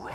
Run!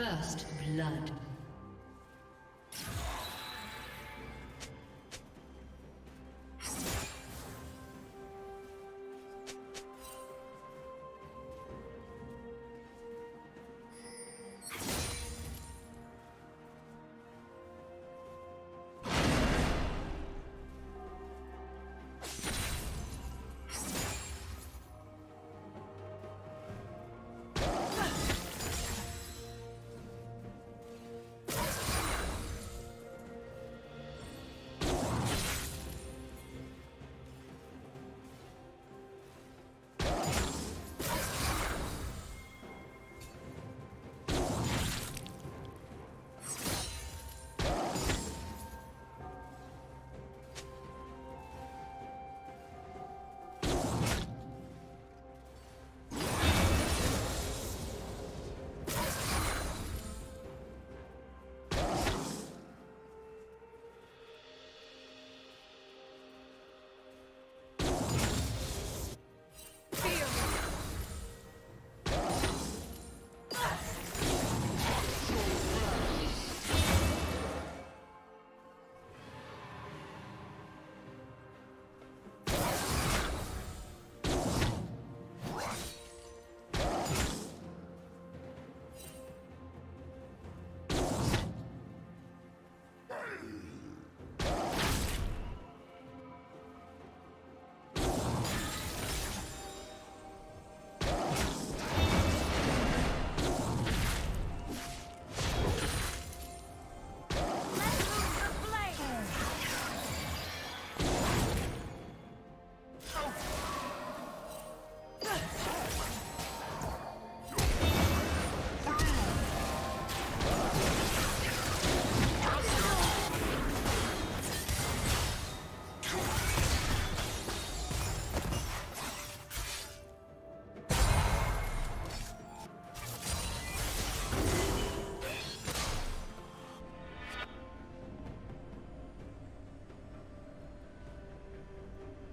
First blood.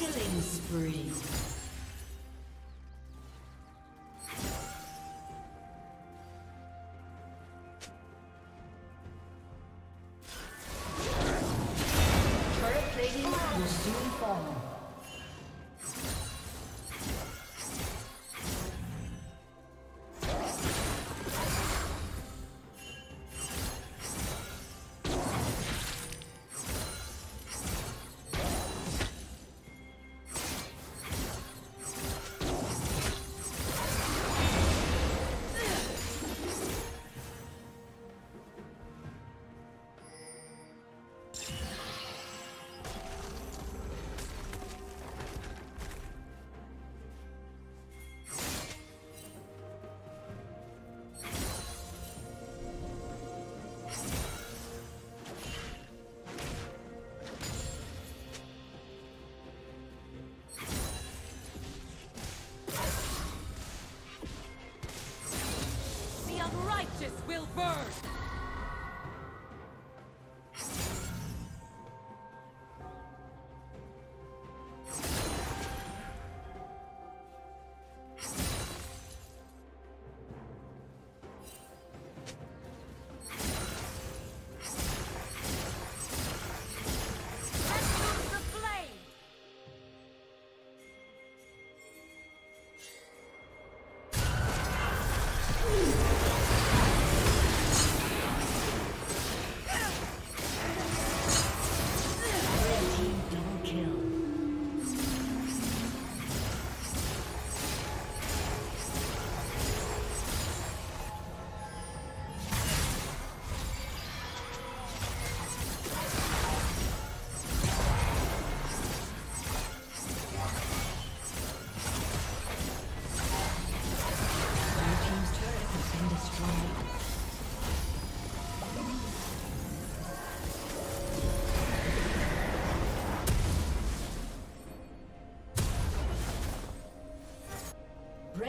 Killing spree.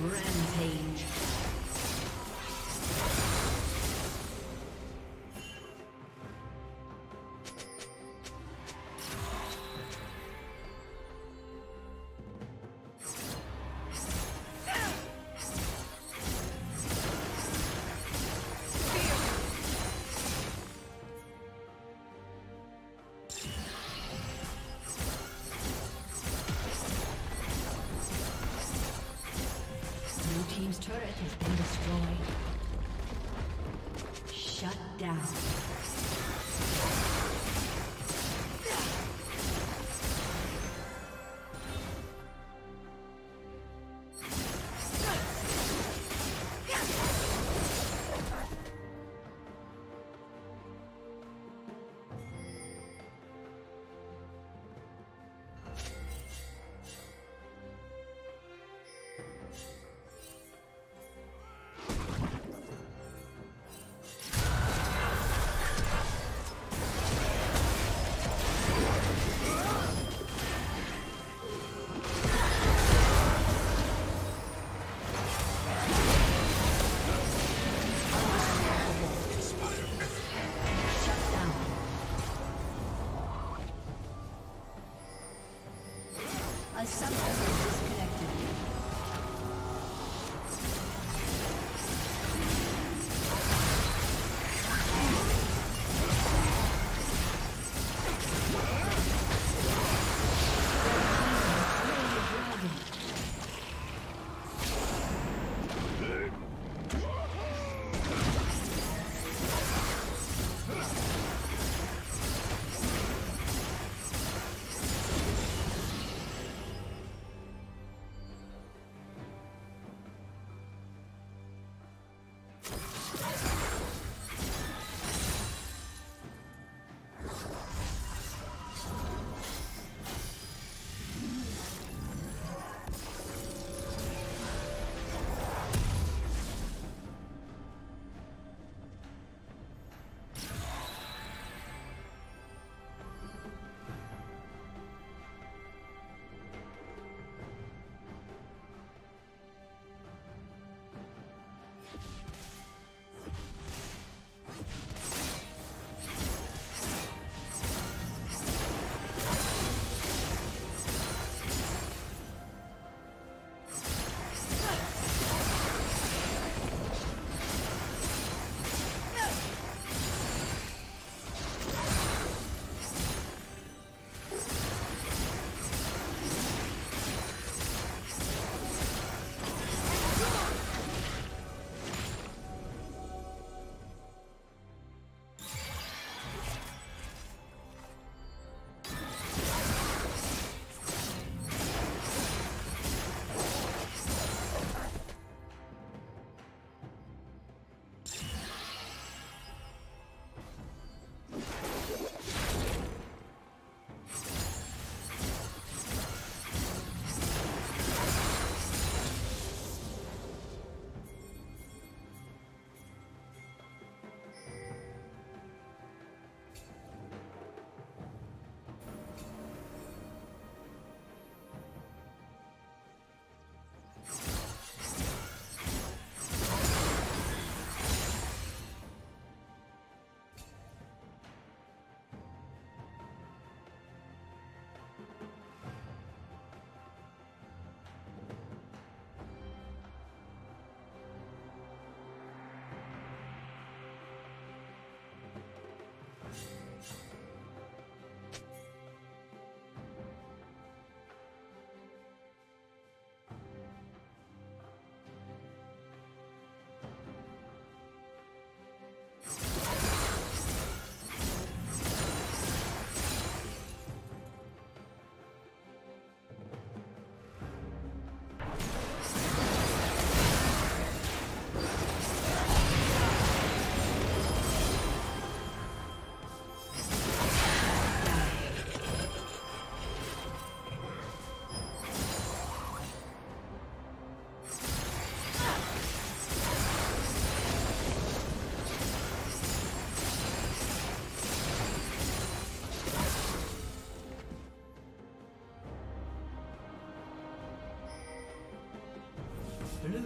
Rampage. Yeah.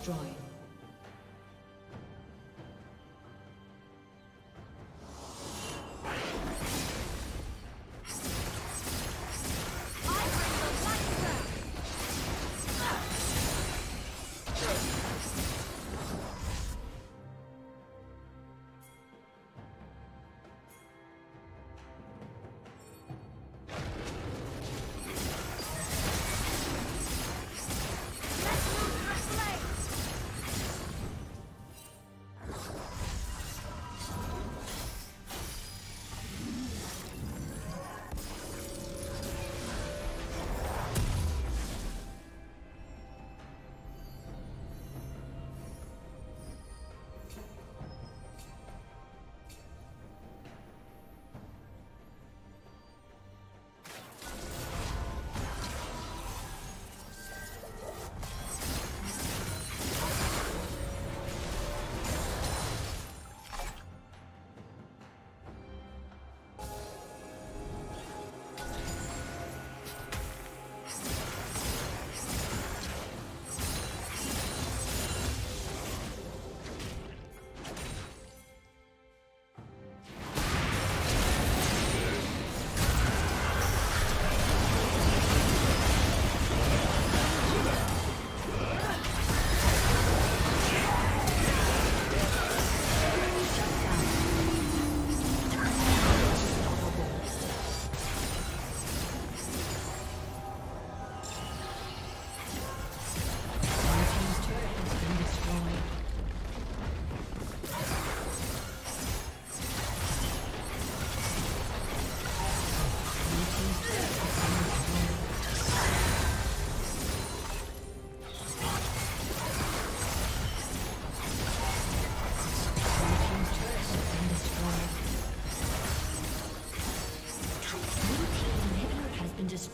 Destroyed.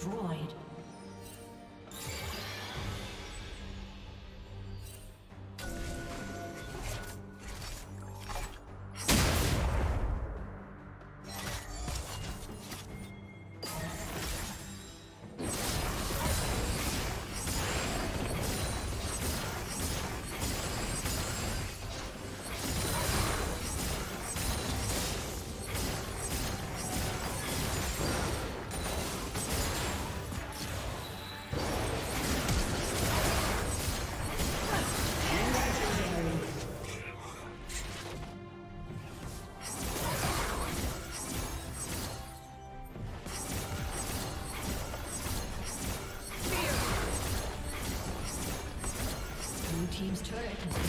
destroyed. Turret has